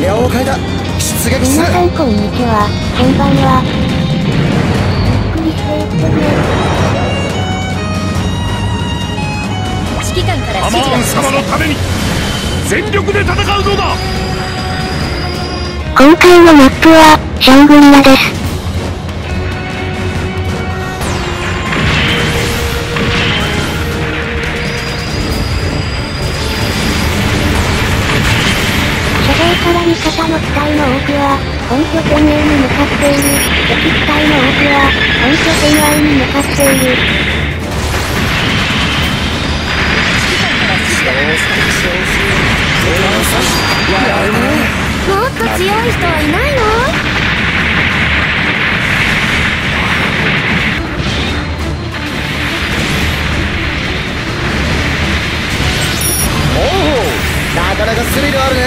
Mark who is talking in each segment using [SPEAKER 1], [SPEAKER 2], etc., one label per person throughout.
[SPEAKER 1] 了解だ出撃す
[SPEAKER 2] 皆さ。んこんにちはこんばんはゆっくりしていってね
[SPEAKER 3] 指揮官から
[SPEAKER 4] アマーン様のために全力で戦うのだ。
[SPEAKER 2] 今回のマップはシャングリラです人はいないの？
[SPEAKER 1] おおなかなかスリルあるね。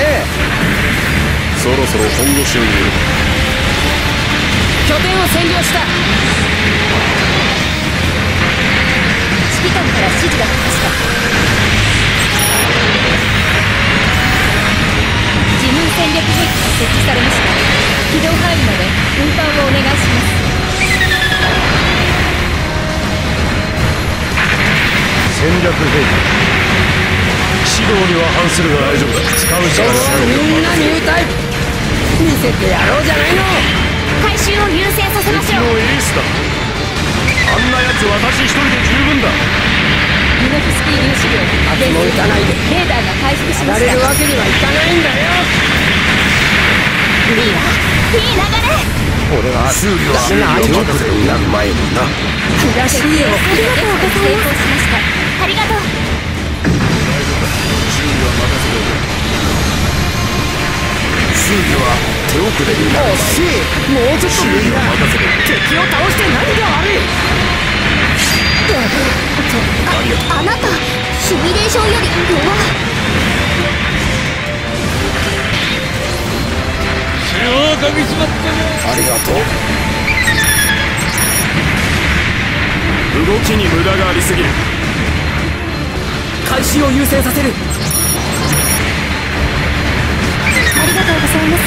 [SPEAKER 4] そろそろ本腰を入れる。
[SPEAKER 3] 拠点を占領した。指揮官から指示が来ました戦略兵器が設置されました起動範囲まで運搬をお願いします。
[SPEAKER 4] 戦略兵器。指導には反するが大丈夫。だ使うしかない
[SPEAKER 1] みんな入隊見せてやろうじゃないの
[SPEAKER 3] 回収を優先させましょう。
[SPEAKER 4] のエースだあんな奴私一人で十分だ。
[SPEAKER 3] ミノフスキー粒子量
[SPEAKER 1] 圧も打たないで。
[SPEAKER 3] レーダーが回復しました
[SPEAKER 1] やれるわけにはいかないんだよ。
[SPEAKER 3] いいわいい流れ
[SPEAKER 1] 俺は修理は手遅れになる。前にな悔しいよ
[SPEAKER 3] ありがとうございますありがとう
[SPEAKER 4] 修理は手遅れ。になる
[SPEAKER 1] 惜しいもうちょっと
[SPEAKER 4] 修理は任せろ
[SPEAKER 1] 敵を倒して何が悪い？
[SPEAKER 3] ああなたシミュレーションより弱
[SPEAKER 1] ありがとう
[SPEAKER 4] 動きに無駄がありすぎる
[SPEAKER 1] 開始を優先させる
[SPEAKER 3] ありがとうございます。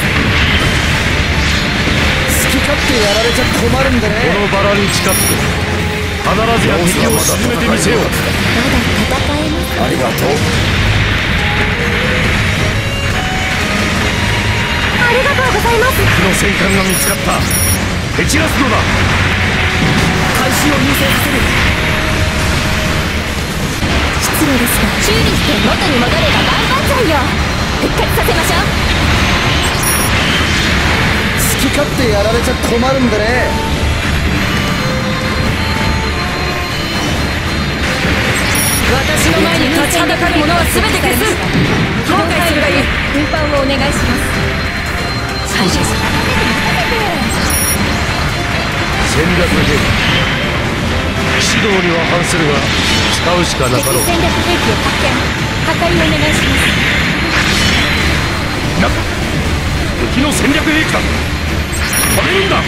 [SPEAKER 1] 好き勝手やられちゃ困るんでね。
[SPEAKER 4] このバラに誓って。必ずや敵を沈めてみせよう。
[SPEAKER 3] まだ戦えます
[SPEAKER 1] ありがとう
[SPEAKER 3] ありがとうございます。
[SPEAKER 4] 敵の戦艦が見つかった。蹴散らすのだ。
[SPEAKER 1] 開始を優先させる。
[SPEAKER 3] 失礼ですが。修理して元に戻れば万々歳よ。復活させましょう。
[SPEAKER 1] 好き勝手やられちゃ困るんでね
[SPEAKER 3] 私の前に立ちはだかる者は全て消す。後悔するがいい。運搬をお願いします。はい
[SPEAKER 4] 戦略兵器指導には反するが使うしかなかろう
[SPEAKER 3] 敵戦略兵器を発見。破壊をお願いします。
[SPEAKER 4] な敵の戦略兵器だ。止めるんだ。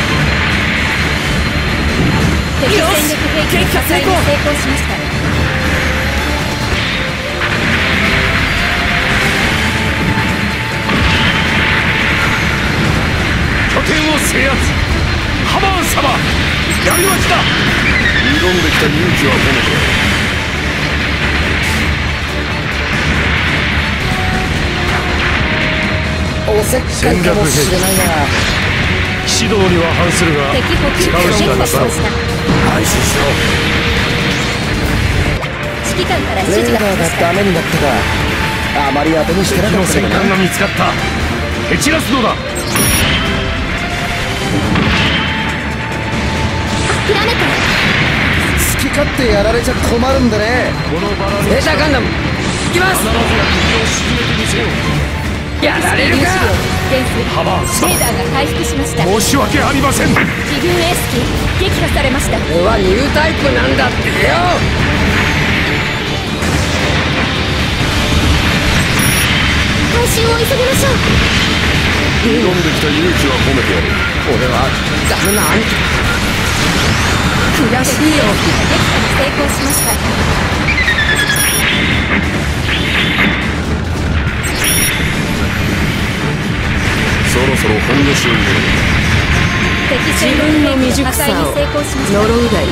[SPEAKER 3] 敵戦略兵器の破壊に成功しました
[SPEAKER 4] を制圧。ハマーン様やりました。挑んできた勇気は褒めて
[SPEAKER 1] おせっかいかもしれないな
[SPEAKER 4] 指導には反するがうしかなかろう
[SPEAKER 3] 撃破しました。
[SPEAKER 1] 安心しろ。
[SPEAKER 3] 指揮官から指
[SPEAKER 1] レー
[SPEAKER 3] 示が
[SPEAKER 1] ダーが
[SPEAKER 3] 来ました。
[SPEAKER 1] ダメになったかあまり当てにしてな
[SPEAKER 4] 敵の
[SPEAKER 1] かったけどな。
[SPEAKER 4] 戦艦が見つかった。蹴散らすのだ
[SPEAKER 3] 諦めて。
[SPEAKER 1] 好き勝手やられちゃ困るんでね。
[SPEAKER 4] このバラに
[SPEAKER 1] レーザーガンダム。行きます。
[SPEAKER 4] や敵を沈めてみせよう
[SPEAKER 1] やられるか。
[SPEAKER 4] ハマー
[SPEAKER 3] レーダーが回復しました。
[SPEAKER 4] 申し訳ありません。
[SPEAKER 3] 自軍エース機撃破されました。
[SPEAKER 1] 俺はニュータイプなんだってよ。
[SPEAKER 3] 回収を急ぎましょう
[SPEAKER 4] 挑んできた勇気は褒めてやる
[SPEAKER 1] 俺はダメなん悔しいよ
[SPEAKER 3] 撃破に成功しました
[SPEAKER 4] 指導ろそろ本腰を入れる
[SPEAKER 5] 自分の未熟さを呪うがいい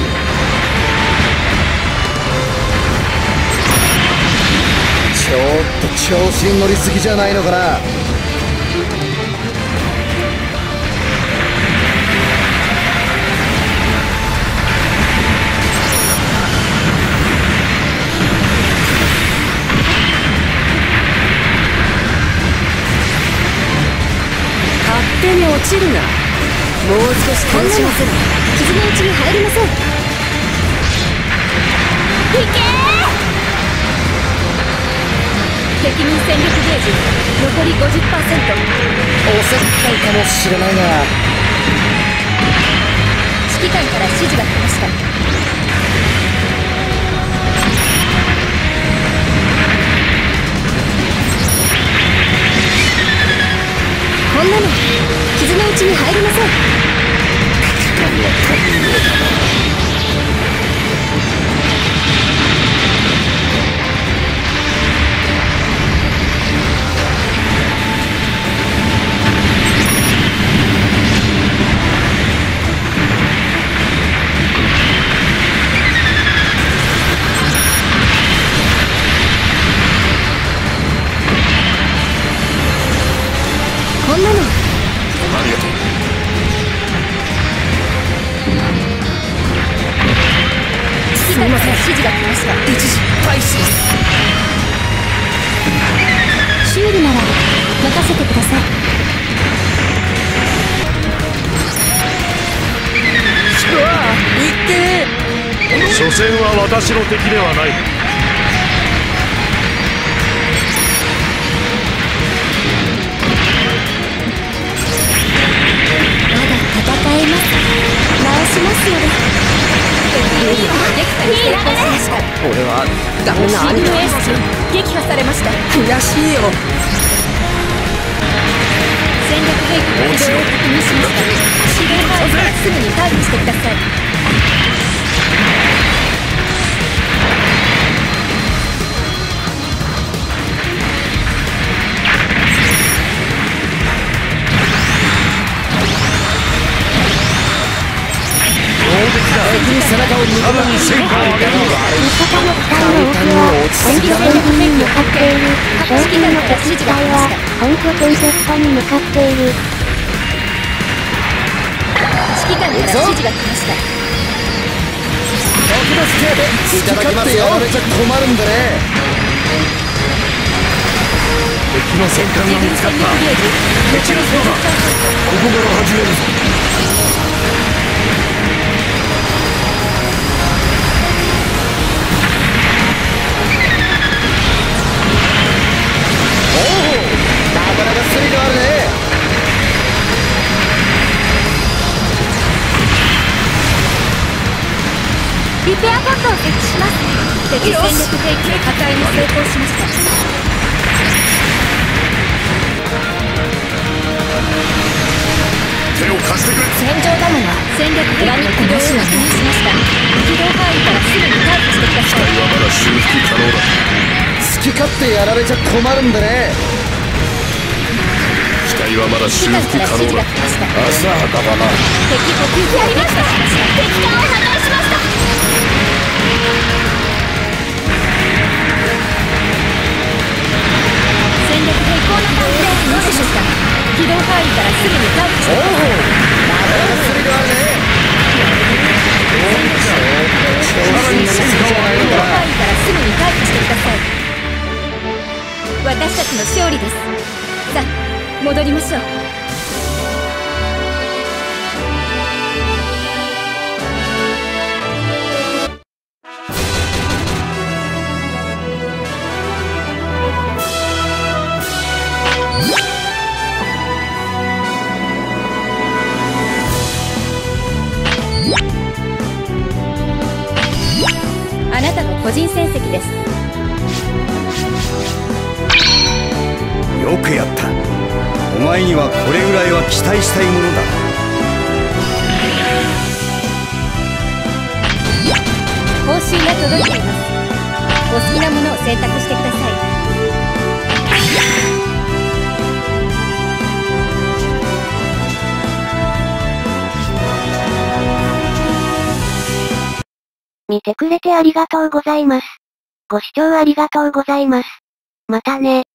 [SPEAKER 1] ちょっと調子に乗りすぎじゃないのかな。
[SPEAKER 5] 落ちるな。もう少し楽しませろ。
[SPEAKER 2] 傷のうちに入りません。いけ
[SPEAKER 3] 敵に戦力ゲージ残り50%
[SPEAKER 1] おせっかいかもしれないが
[SPEAKER 3] 指揮官から指示が来ました。
[SPEAKER 2] こんなの。傷のうちに入りません。任せてください。
[SPEAKER 5] うわいって。
[SPEAKER 4] 所詮は私の敵ではない。
[SPEAKER 2] まだ戦えます。直しますの
[SPEAKER 5] 俺は
[SPEAKER 3] 撃破されました。
[SPEAKER 5] 悔しいよ
[SPEAKER 3] 戦略兵器の起動を確認しました指令範囲からすぐに退避してください
[SPEAKER 5] 敵に背中を向
[SPEAKER 4] さらに戦果を上げるのだ
[SPEAKER 2] 味方の機体の多くは本拠点に向かっている正直の敵機体は本拠点突破に向かっている
[SPEAKER 3] 指揮官から指示が来ました。
[SPEAKER 1] いた。だきますよやられちゃ困るんでね
[SPEAKER 4] 敵の戦艦が見つかった。
[SPEAKER 3] ゲージ
[SPEAKER 4] 撃ち出すのだここから始めるぞ
[SPEAKER 1] スリルあるね
[SPEAKER 2] リペアポットを設置します
[SPEAKER 3] 敵戦力兵器の破壊に成功しました
[SPEAKER 4] 手を貸してくれ
[SPEAKER 2] 戦場だもの
[SPEAKER 3] 戦略兵器の起動を確認しました起動範囲からすぐに退避してください
[SPEAKER 4] 機体はまだ修復可能だ
[SPEAKER 1] 好き勝手やられちゃ困るんでね
[SPEAKER 4] 体はまだ修復可能だ。
[SPEAKER 1] はかだな
[SPEAKER 3] 敵補給機を撃破しました
[SPEAKER 2] 敵艦を破壊しました
[SPEAKER 3] 戦略兵器の起動を確認しました起動範囲からすぐに退避してください
[SPEAKER 1] なかなかスリルあるね
[SPEAKER 4] さらに戦果を上げるのだ
[SPEAKER 3] 起動範囲からすぐに退避してください私たちの勝利です戻りましょう。あなたの個人戦績です。
[SPEAKER 6] よくやった。お前にはこれぐらいは期待したいものだな
[SPEAKER 3] 報酬が届いていますお好きなものを選択してください
[SPEAKER 2] 見てくれてありがとうございます。ご視聴ありがとうございます。またね。